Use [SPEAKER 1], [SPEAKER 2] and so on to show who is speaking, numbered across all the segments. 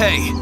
[SPEAKER 1] Okay.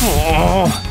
[SPEAKER 1] 哦。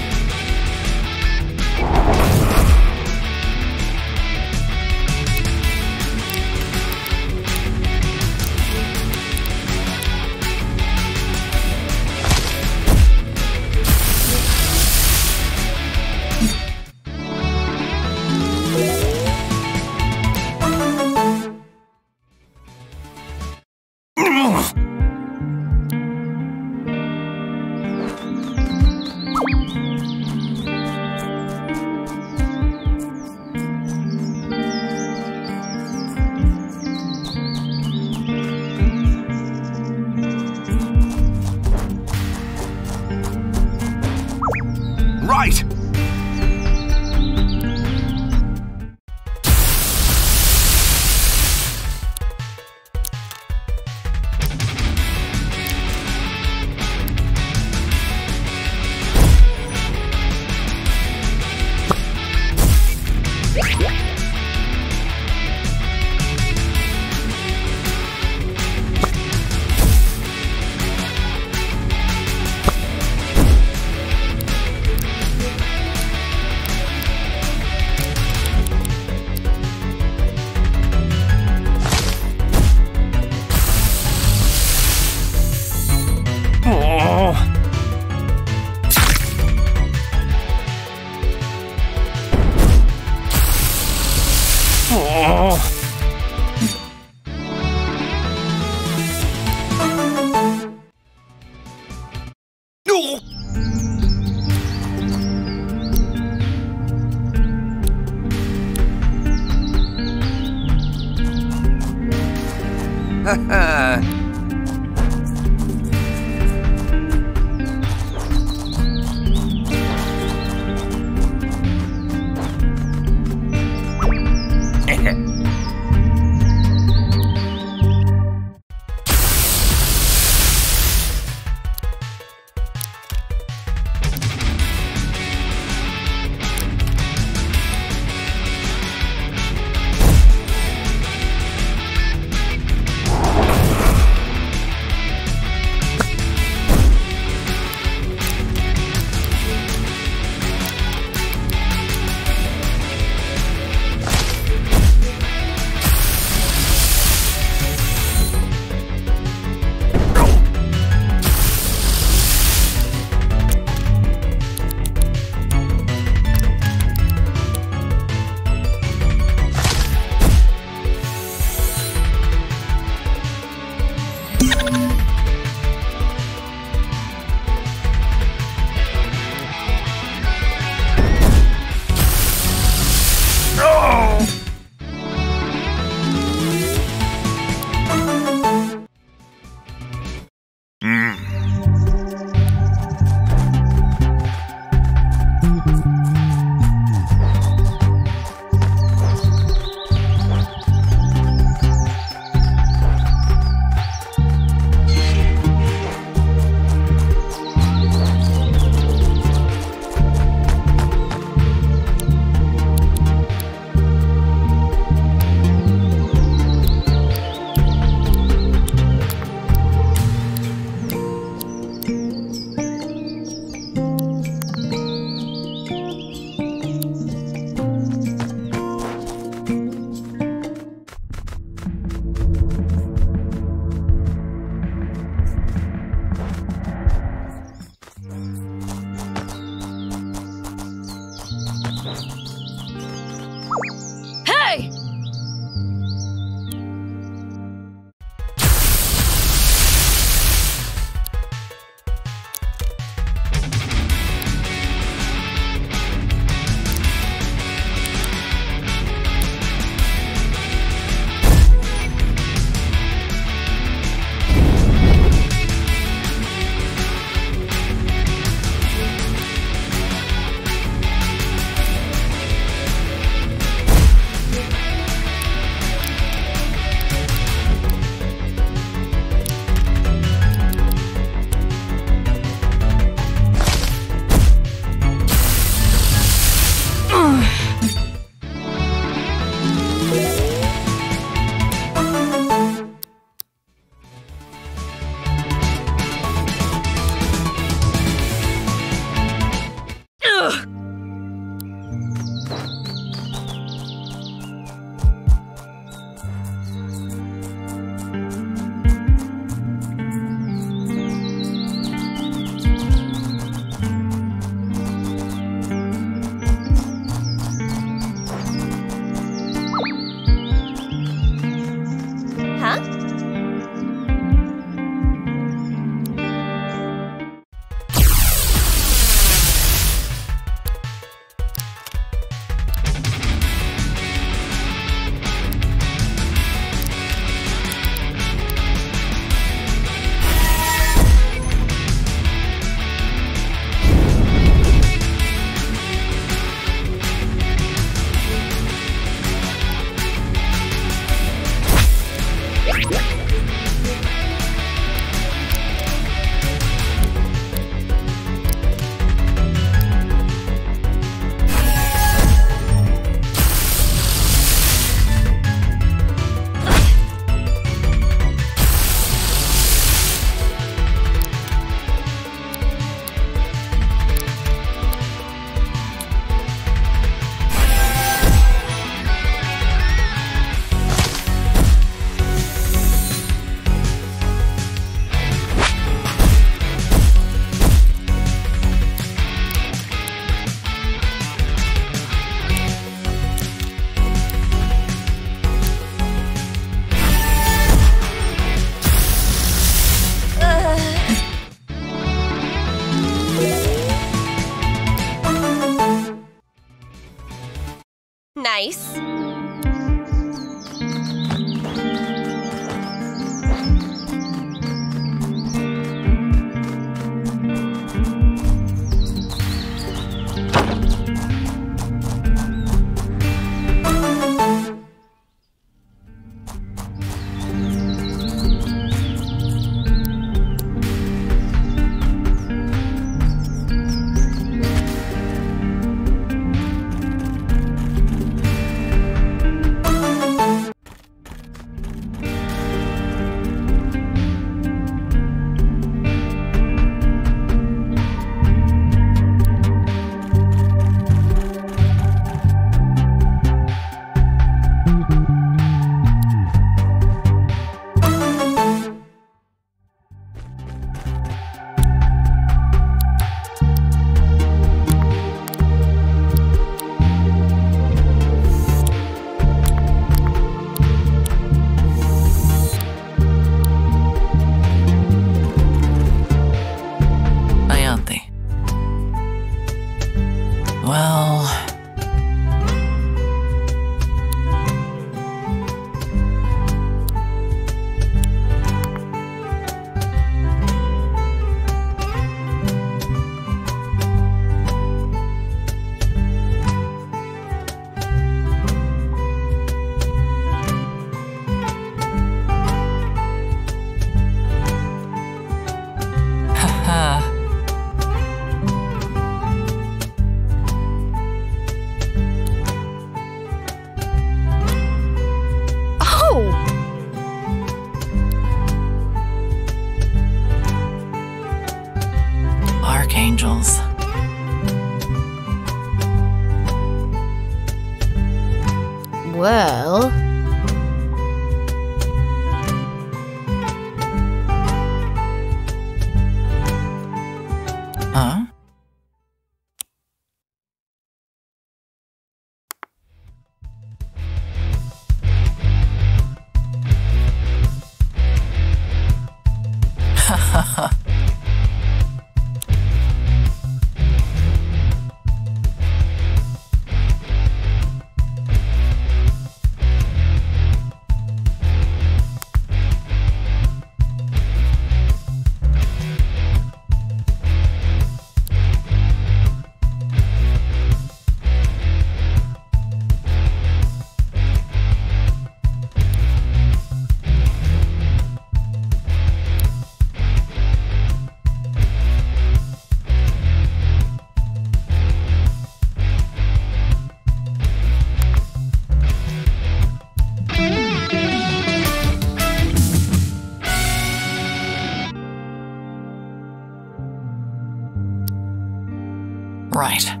[SPEAKER 1] Right.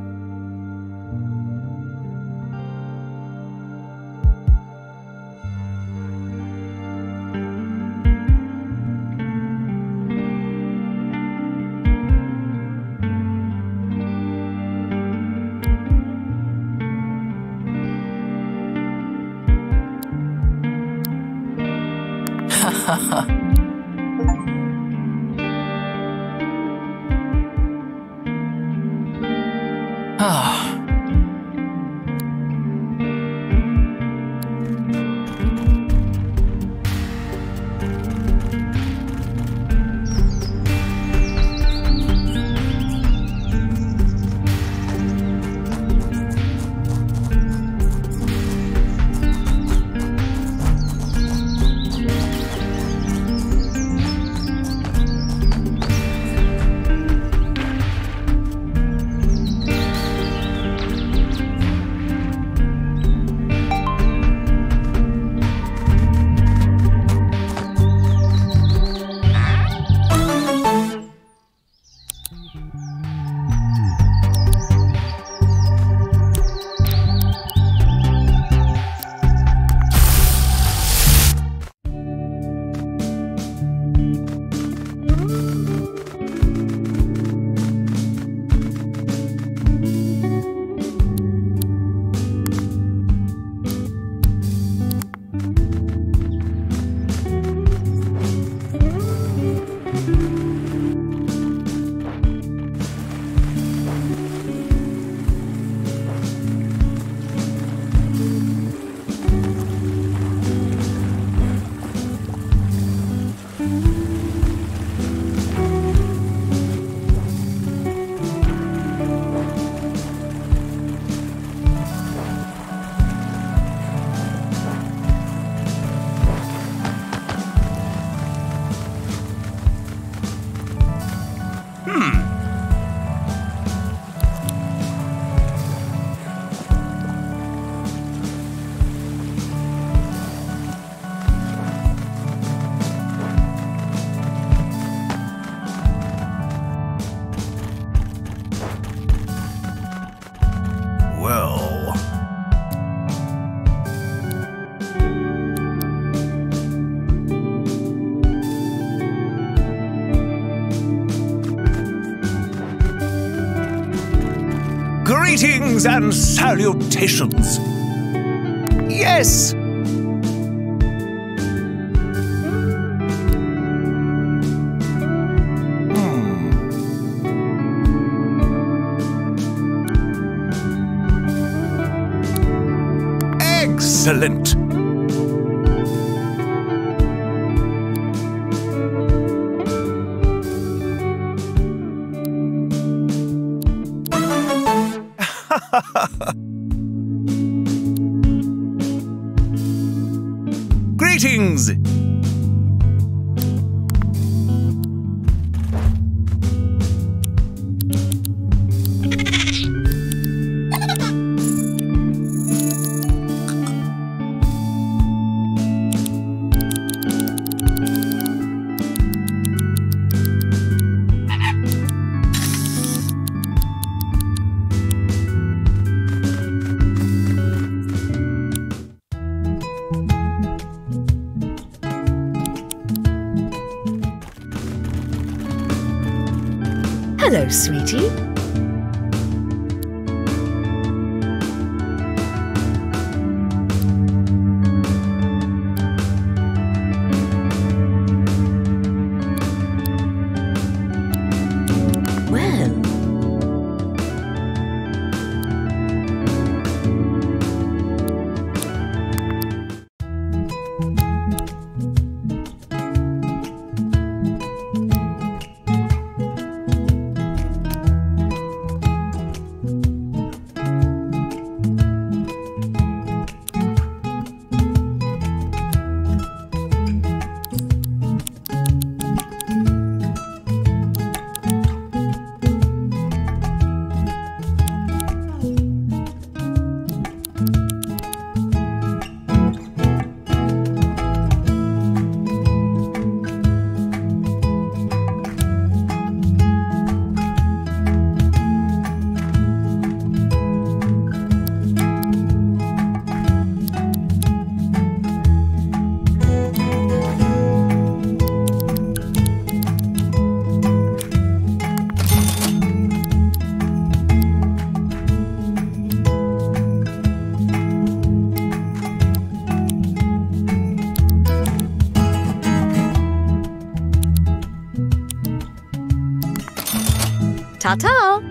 [SPEAKER 2] Greetings and salutations. Yes.
[SPEAKER 3] Hmm. Excellent.
[SPEAKER 4] Hello, ta-ta!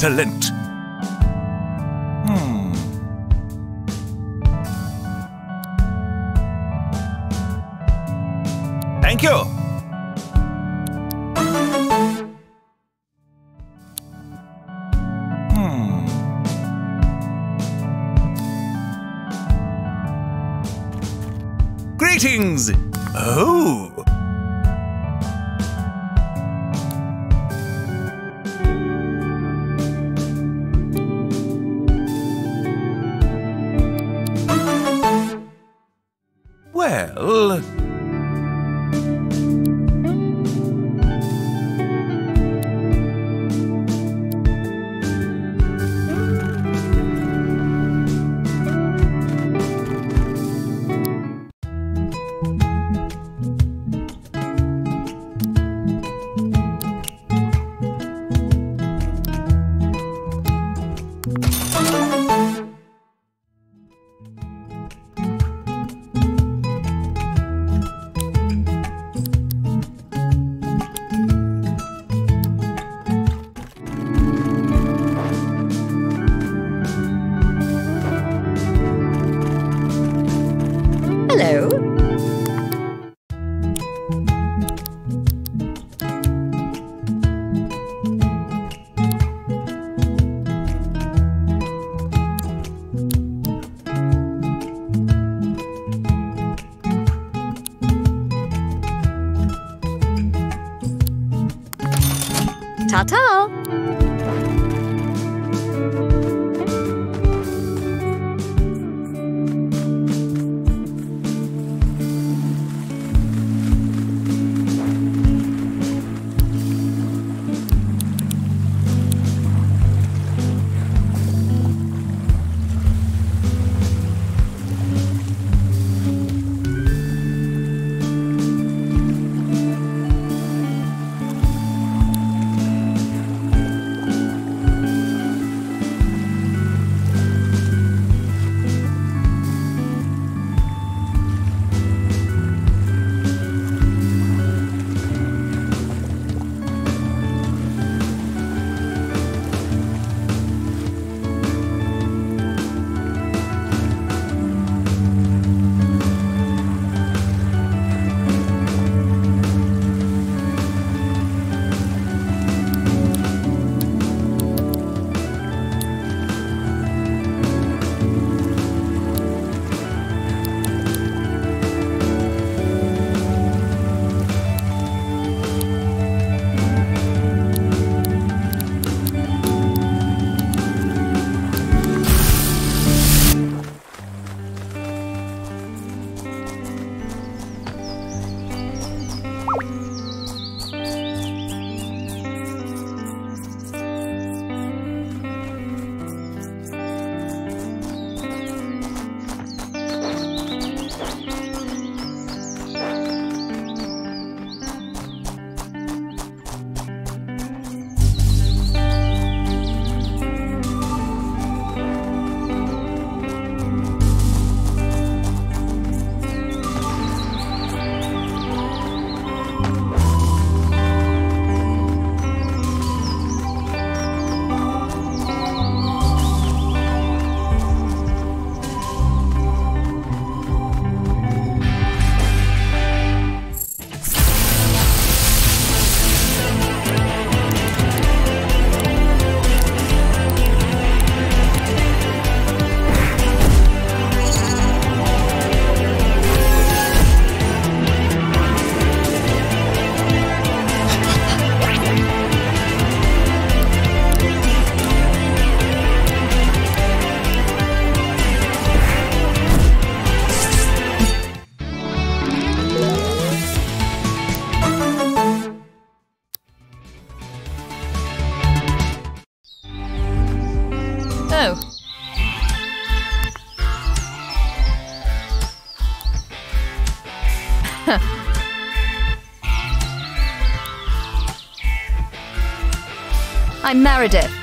[SPEAKER 2] Excellent! I'm Meredith.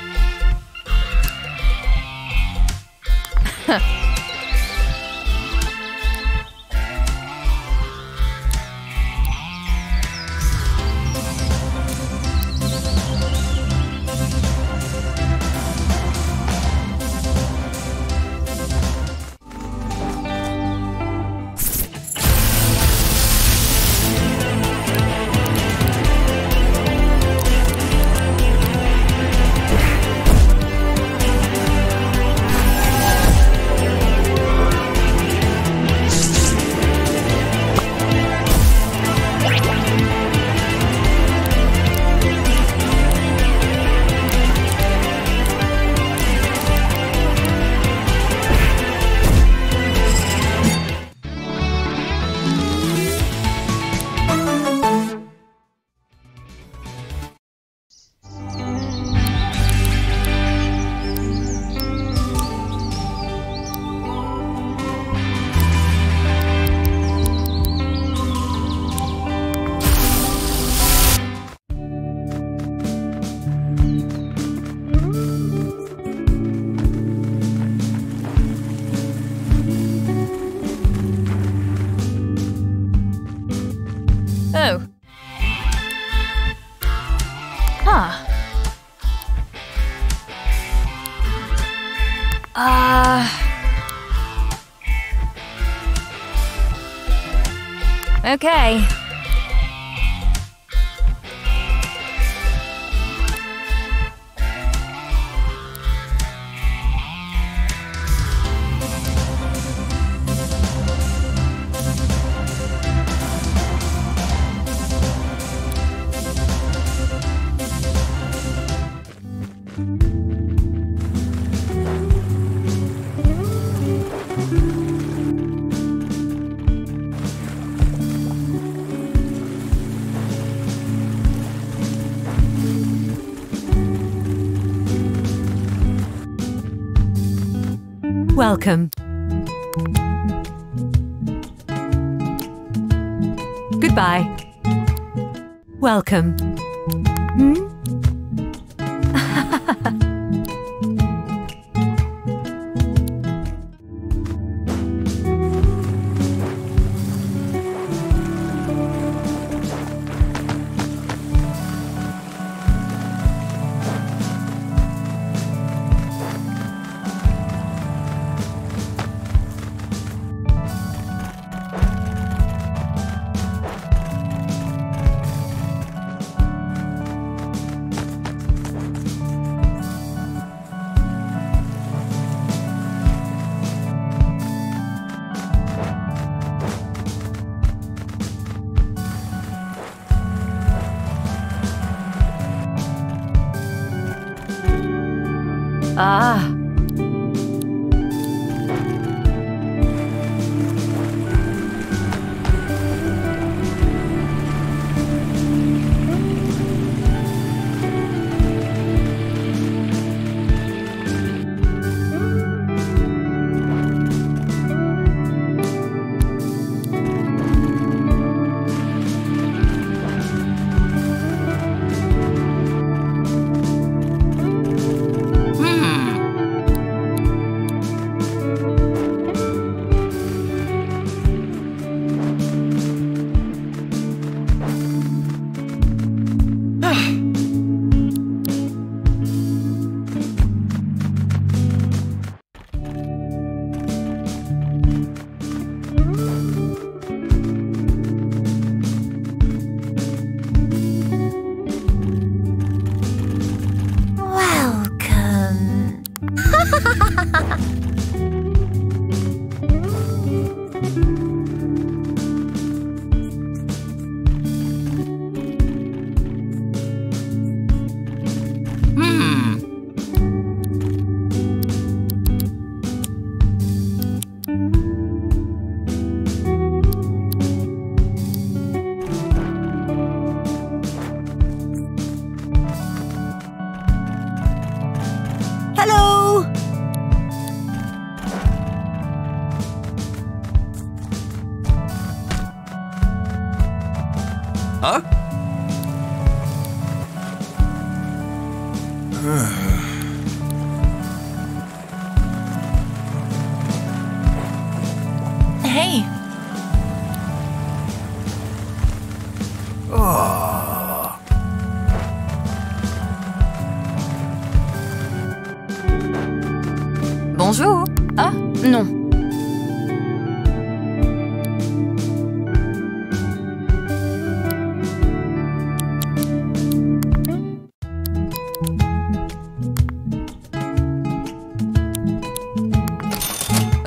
[SPEAKER 1] Welcome. Goodbye. Welcome.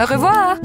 [SPEAKER 5] Au revoir.